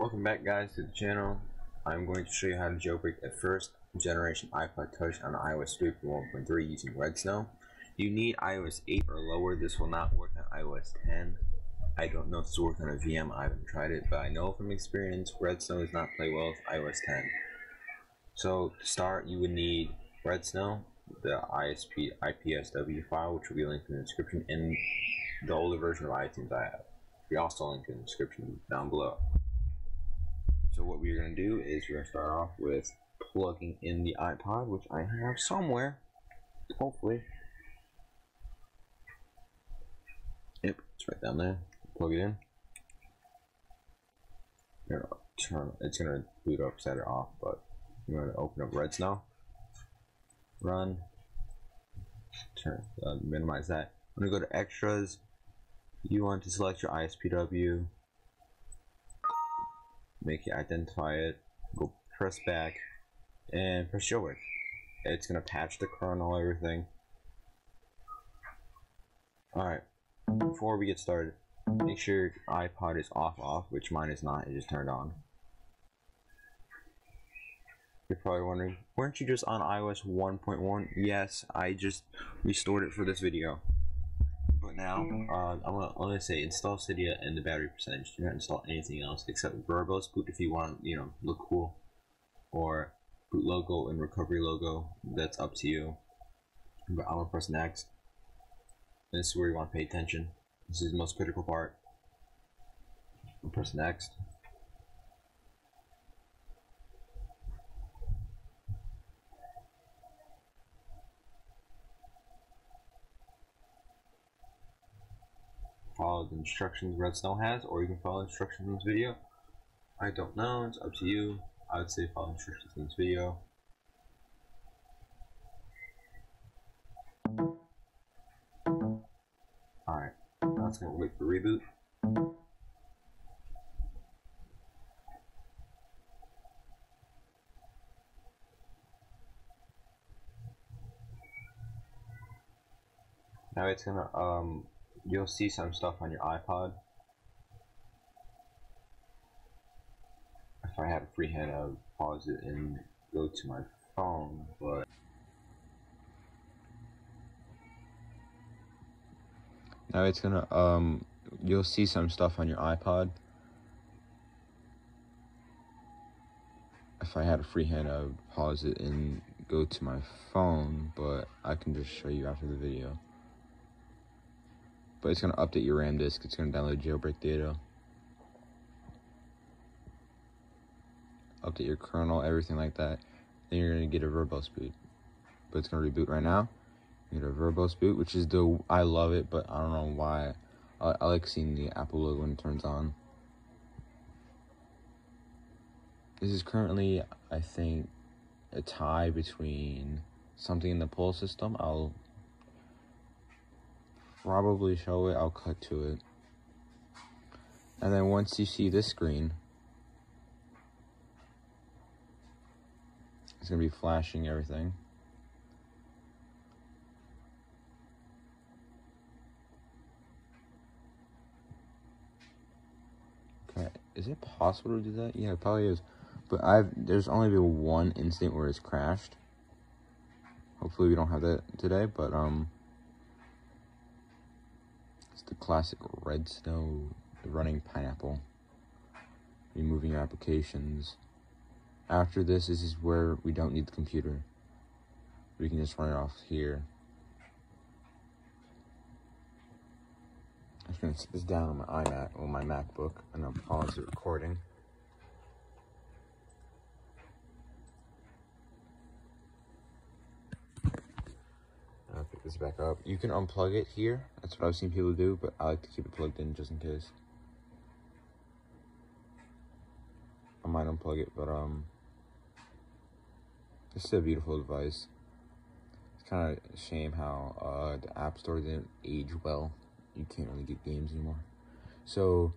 Welcome back guys to the channel. I'm going to show you how to jailbreak a first generation iPod Touch on iOS 3.1.3 using Red. You need iOS 8 or lower. This will not work on iOS 10. I don't know if it's working on a VM. I haven't tried it, but I know from experience Red does not play well with iOS 10. So to start, you would need Red the ISP IPSW file, which will be linked in the description, and the older version of iTunes I have. We also link in the description down below. So what we're going to do is we're going to start off with plugging in the iPod, which I have somewhere, hopefully. Yep, it's right down there. Plug it in. Here, turn. It's gonna boot up, set it off, but I'm gonna open up Red Snow. Run. Turn. Uh, minimize that. I'm gonna go to Extras. You want to select your ISPW make it identify it, go press back, and press jailbreak. It's gonna patch the kernel, everything. Alright, before we get started, make sure your iPod is off off, which mine is not, it just turned on. You're probably wondering, weren't you just on iOS 1.1? Yes, I just restored it for this video now, uh, I'm gonna, I'm gonna say install Cydia and the battery percentage. Do not install anything else except verbose boot if you want, you know, look cool, or boot logo and recovery logo. That's up to you. But I'm gonna press next. this is where you want to pay attention. This is the most critical part. I'll press next. Follow the instructions Red Snow has, or you can follow instructions in this video. I don't know, it's up to you. I would say follow instructions in this video. Alright, now it's going to wait for reboot. Now it's gonna um you'll see some stuff on your iPod. If I had a free hand, I would pause it and go to my phone, but now it's gonna um you'll see some stuff on your iPod. If I had a free hand, I would pause it and go to my phone, but I can just show you after the video but it's going to update your RAM disk. It's going to download jailbreak data. Update your kernel, everything like that. Then you're going to get a verbose boot. But it's going to reboot right now. You get a verbose boot, which is the, I love it, but I don't know why. I, I like seeing the Apple logo when it turns on. This is currently, I think, a tie between something in the pull system. I'll probably show it, I'll cut to it. And then once you see this screen, it's going to be flashing everything. Okay, is it possible to do that? Yeah, it probably is. But I've there's only been one incident where it's crashed. Hopefully we don't have that today, but um the classic red snow, the running pineapple. Removing your applications. After this, this is where we don't need the computer. We can just run it off here. I'm just gonna sit this down on my iMac or my MacBook and I'll pause the recording. I'll pick this back up. You can unplug it here. That's what I've seen people do, but I like to keep it plugged in just in case. I might unplug it, but um, this is a beautiful device. It's kind of a shame how uh, the App Store didn't age well. You can't really get games anymore. So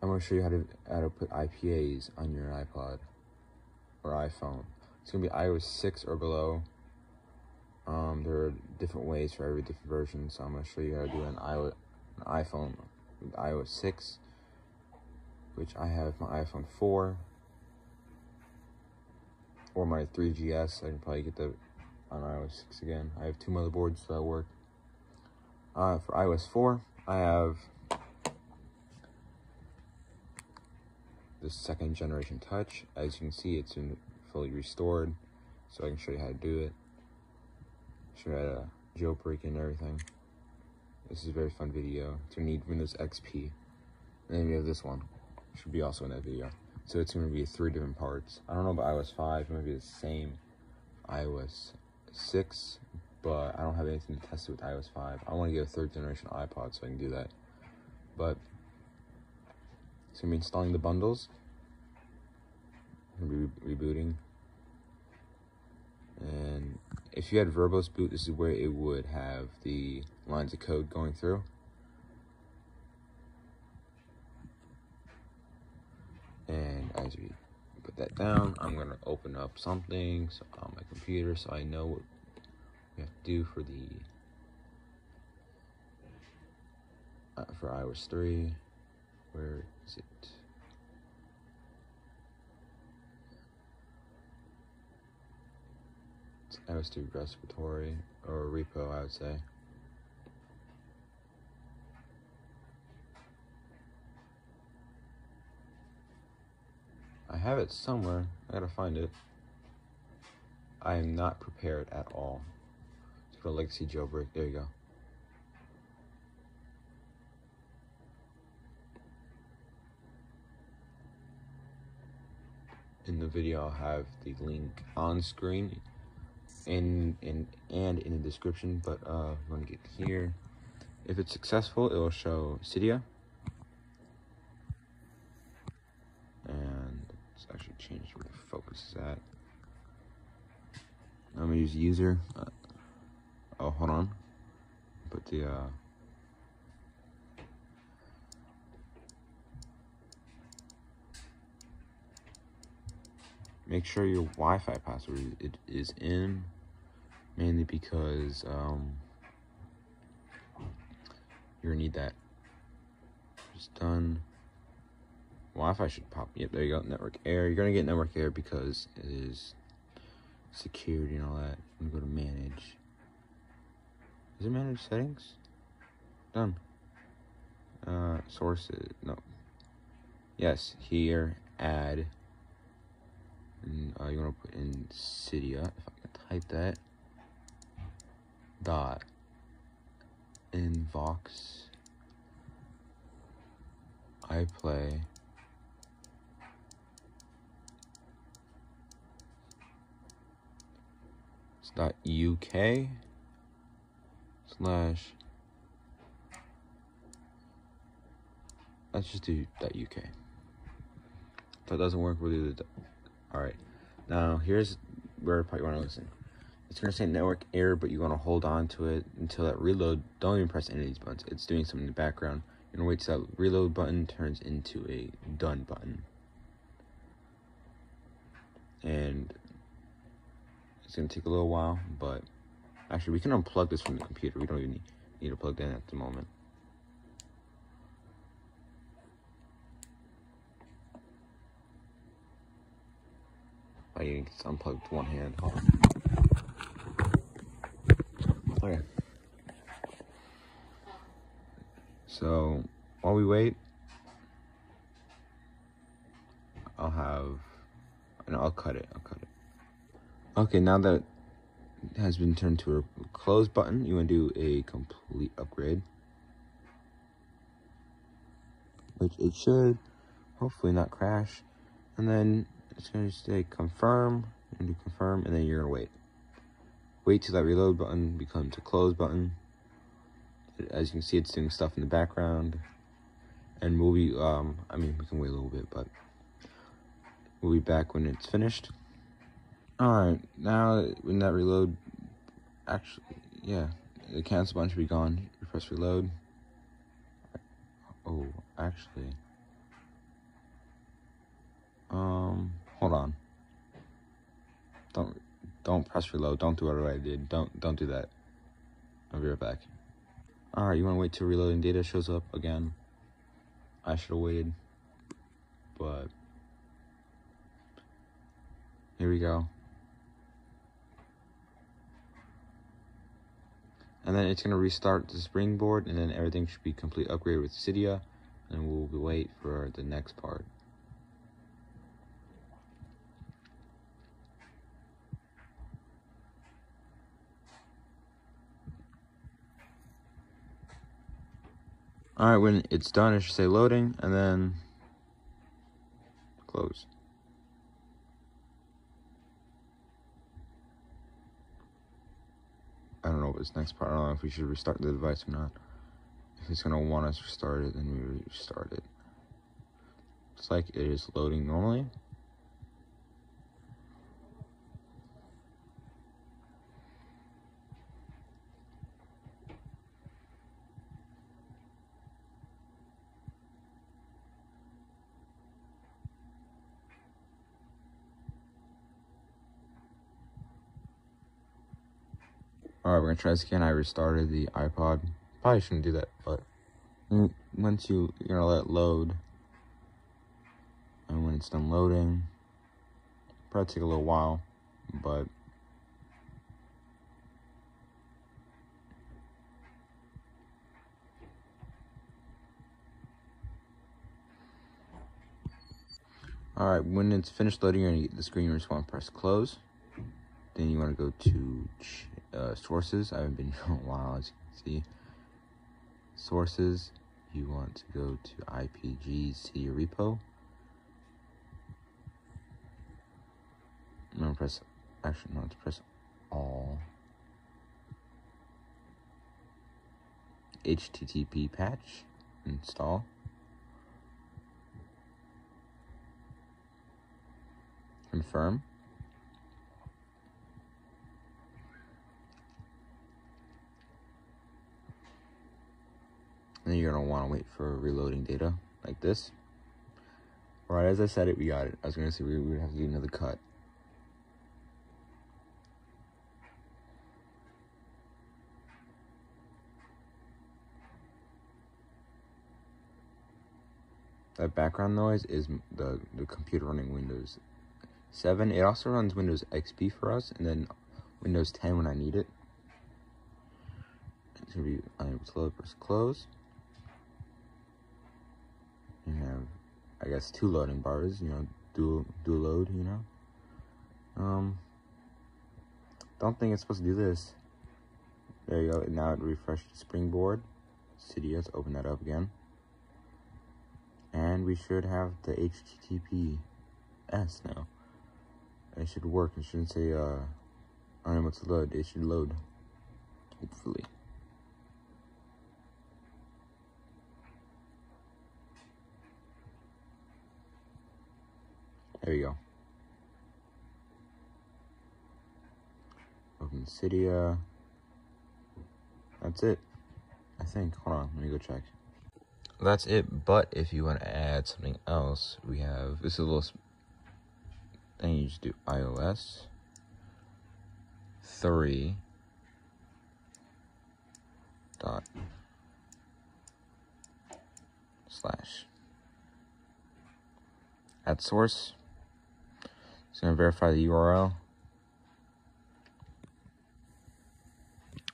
I'm gonna show you how to how to put IPAs on your iPod or iPhone. It's gonna be iOS 6 or below. Um, there are different ways for every different version, so I'm going to show you how to do an, an iPhone with iOS 6 which I have my iPhone 4 or my 3GS. I can probably get that on iOS 6 again. I have two motherboards that work. Uh, for iOS 4, I have the second generation touch. As you can see, it's fully restored, so I can show you how to do it. Show you uh, how to jailbreak and everything. This is a very fun video. Gonna need Windows XP. And then we have this one. Should be also in that video. So it's gonna be three different parts. I don't know about iOS 5, it might be the same iOS 6, but I don't have anything to test it with iOS 5. I wanna get a third generation iPod so I can do that. But it's gonna be installing the bundles. Re rebooting. And if you had verbose boot, this is where it would have the lines of code going through. And as we put that down, I'm gonna open up something on my computer so I know what we have to do for the uh, for iOS 3. Where is it? It's was 3 respiratory or repo, I would say. I have it somewhere. I gotta find it. I am not prepared at all. Let's go Legacy Jailbreak. There you go. In the video, I'll have the link on screen in, in and in the description, but uh, I'm gonna get here. If it's successful, it will show Cydia. And it's actually change where the focus is at. I'm gonna use user. Uh, oh, hold on. Put the uh, make sure your Wi-Fi password it is in, mainly because um, you're gonna need that. Just done. Wi-Fi should pop. Yep, there you go. Network error. You're gonna get network error because it is security and all that. I'm gonna go to manage. Is it manage settings? Done. Uh, sources. No. Yes, here. Add. And uh, you wanna put in Cydia. If I can type that. Dot. Invox. iPlay. dot uk slash let's just do dot uk that doesn't work we'll do the all right now here's where you want to listen it's going to say network error but you want to hold on to it until that reload don't even press any of these buttons it's doing something in the background you're going to wait till that reload button turns into a done button and it's gonna take a little while, but actually we can unplug this from the computer. We don't even need, to plug in at the moment. Oh, I can unplug with one hand. Okay. So while we wait, I'll have, and I'll cut it. I'll cut it. Okay, now that has been turned to a close button, you want to do a complete upgrade. Which it should hopefully not crash. And then it's to say confirm, and do confirm, and then you're to wait. Wait till that reload button becomes a close button. As you can see, it's doing stuff in the background. And we'll be, um, I mean, we can wait a little bit, but we'll be back when it's finished. Alright, now when that reload, actually, yeah, the cancel button should be gone. Press reload. Oh, actually. Um, hold on. Don't press reload. Don't do what I did. Don't don't do that. I'll be right back. Alright, you want to wait till reloading data shows up again. I should have waited. But here we go. And then it's going to restart the springboard and then everything should be complete upgrade with Cydia. And we'll wait for the next part. Alright, when it's done, it should say loading, and then close. I don't know what this next part, I don't know if we should restart the device or not. If it's to want us to restart it, then we restart it. It's like it is loading normally. Alright, we're gonna try this again. I restarted the iPod. Probably shouldn't do that, but once you, you're gonna let it load, and when it's done loading, probably take a little while, but Alright, when it's finished loading, you're gonna get the screen response, press close. Then you want to go to uh, sources. I haven't been in a while, as you can see. Sources, you want to go to IPG Cydia repo. I'm gonna press, actually, not to press all. HTTP patch, install. Confirm. Then you're gonna wanna wait for reloading data like this. Right as I said it, we got it. I was gonna say we would have to do another cut. That background noise is the, the computer running Windows 7. It also runs Windows XP for us, and then Windows 10 when I need it. It's gonna be load, press close you have I guess two loading bars, you know, dual dual load, you know. Um don't think it's supposed to do this. There you go. Now it refreshed the springboard. Let's open that up again. And we should have the HTTPS now. It should work. It shouldn't say uh unable to load. It should load. Hopefully. There you go. Open Cydia. That's it. I think. Hold on, let me go check. That's it, but if you want to add something else, we have this is a little thing you just do iOS 3 dot slash at source it's going to verify the URL.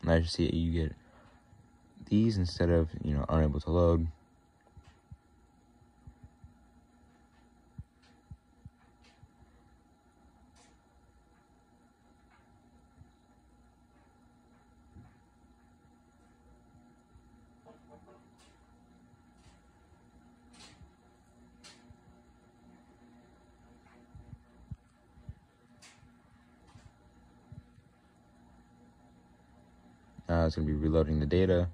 Now you see you get these instead of, you know, unable to load. Uh, it's going to be reloading the data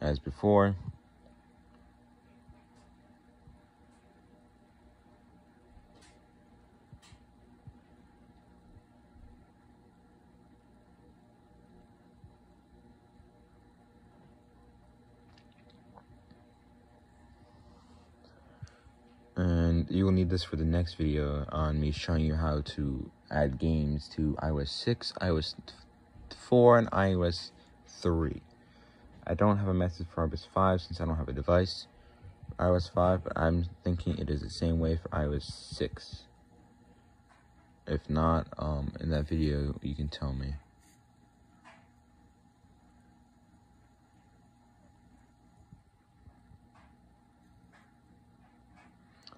as before. and you will need this for the next video on me showing you how to add games to iOS 6, iOS 4, and iOS 3. I don't have a method for iOS 5 since I don't have a device iOS 5, but I'm thinking it is the same way for iOS 6. If not, um, in that video, you can tell me.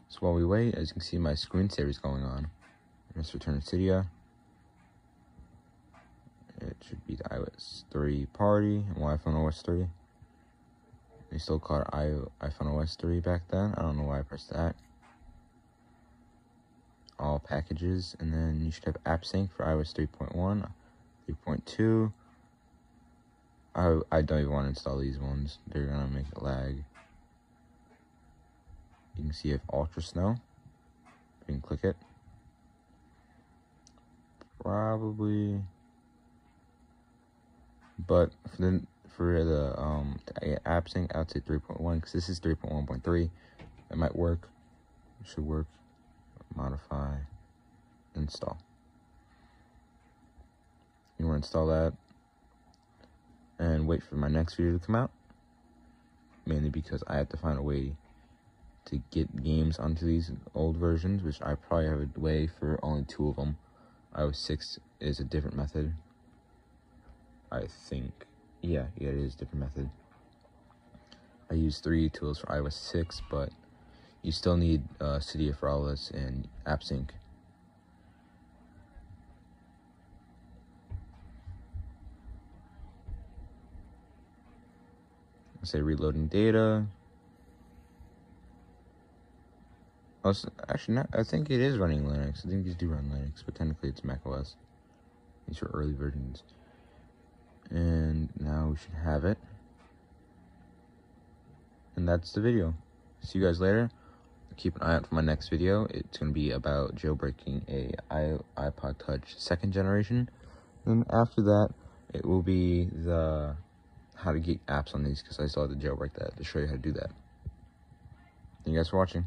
So while we wait, as you can see, my screensaver is going on. Let's return to Cydia. It should be the iOS 3 party and iPhone OS 3. They still called it iPhone OS 3 back then. I don't know why I pressed that. All packages, and then you should have AppSync for iOS 3.1, 3.2. I, I don't even want to install these ones. They're gonna make it lag. You can see if Ultra Snow. You can click it. Probably. But for the for the um app sync, I'd say 3.1 because this is 3.1.3. It might work. It should work. Modify. Install. You want to install that and wait for my next video to come out. Mainly because I have to find a way to get games onto these old versions, which I probably have a way for only two of them. iOS 6 is a different method. I think. Yeah, yeah, it is a different method. I use three tools for iOS 6, but you still need uh, Cydia for this and AppSync. Say reloading data. Also, actually, not, I think it is running Linux. I think these do run Linux, but technically it's Mac OS. These are early versions. And now we should have it. And that's the video. See you guys later. Keep an eye out for my next video. It's going to be about jailbreaking a iPod Touch second generation. And after that, it will be the how to get apps on these because I still have to jailbreak that to show you how to do that. Thank you guys for watching.